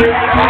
Yeah.